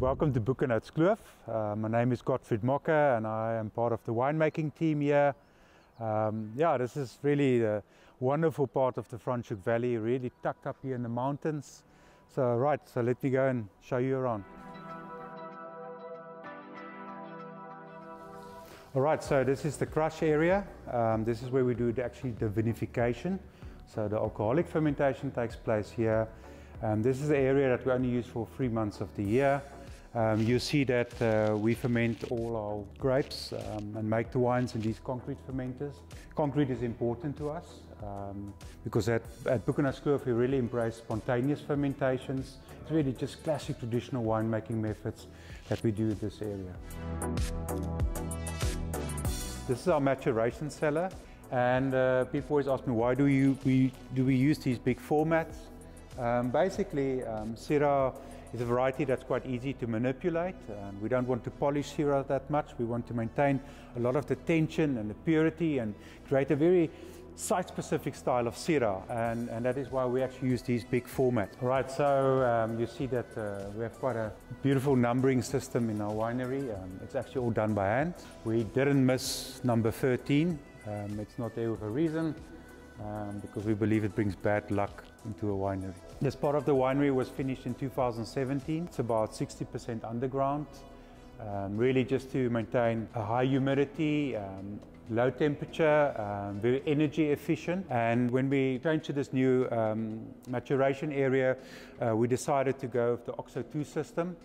Welcome to Boekenhoutskloof. Uh, my name is Gottfried Mocke and I am part of the winemaking team here. Um, yeah, this is really a wonderful part of the Franschhoek Valley, really tucked up here in the mountains. So right, so let me go and show you around. All right, so this is the crush area. Um, this is where we do the, actually the vinification. So the alcoholic fermentation takes place here. Um, this is the area that we only use for three months of the year. Um, you see that uh, we ferment all our grapes um, and make the wines in these concrete fermenters. Concrete is important to us um, because at, at Boekenhoutskloof we really embrace spontaneous fermentations. It's really just classic traditional winemaking methods that we do in this area. This is our maturation cellar and uh, people always ask me why do, you, we, do we use these big formats? Um, basically, um, Syrah is a variety that's quite easy to manipulate. We don't want to polish Syrah that much. We want to maintain a lot of the tension and the purity and create a very site-specific style of Syrah, and, and that is why we actually use these big formats. All right, so um, you see that uh, we have quite a beautiful numbering system in our winery. Um, it's actually all done by hand. We didn't miss number 13. Um, it's not there with a reason um, because we believe it brings bad luck into a winery. This part of the winery was finished in 2017. It's about 60% underground, um, really just to maintain a high humidity, um, low temperature, um, very energy efficient. And when we changed to this new um, maturation area, uh, we decided to go with the OXO 2 system.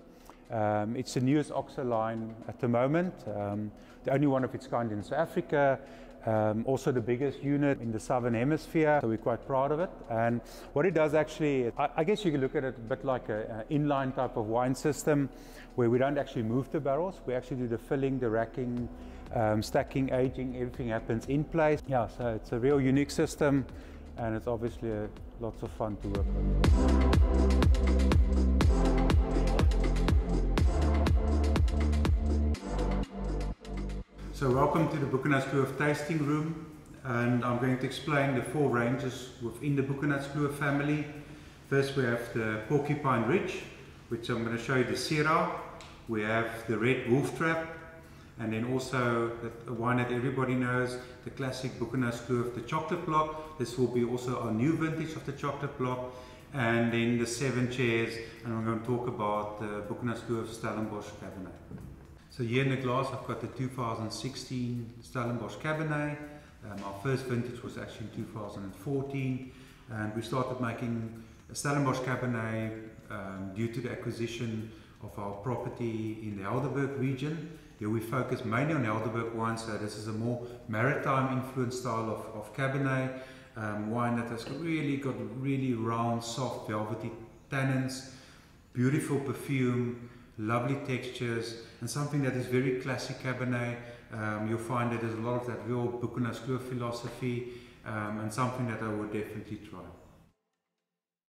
Um, it's the newest OXO line at the moment, um, the only one of its kind in South Africa, um, also the biggest unit in the southern hemisphere, so we're quite proud of it. And what it does actually, I, I guess you can look at it a bit like an inline type of wine system where we don't actually move the barrels, we actually do the filling, the racking, um, stacking, aging, everything happens in place. Yeah, so it's a real unique system and it's obviously a, lots of fun to work with. So welcome to the Boekenhoutskloof tasting room and I'm going to explain the four ranges within the Boekenhoutskloof family. First we have the Porcupine Ridge, which I'm going to show you the Syrah. We have the Red Wolf Trap and then also the wine that everybody knows, the classic Boekenhoutskloof, the Chocolate Block. This will be also our new vintage of the Chocolate Block and then the Seven Chairs and I'm going to talk about the Boekenhoutskloof Stellenbosch Cabernet. So here in the glass I've got the 2016 Stellenbosch Cabernet. Um, our first vintage was actually in 2014 and we started making a Stellenbosch Cabernet um, due to the acquisition of our property in the Helderberg region. Here we focus mainly on Helderberg wine, so this is a more maritime influenced style of, of Cabernet. Um, wine that has really got really round, soft, velvety tannins, beautiful perfume, lovely textures and something that is very classic Cabernet. Um, you'll find that there's a lot of that real Boekenhoutskloof philosophy um, and something that I would definitely try.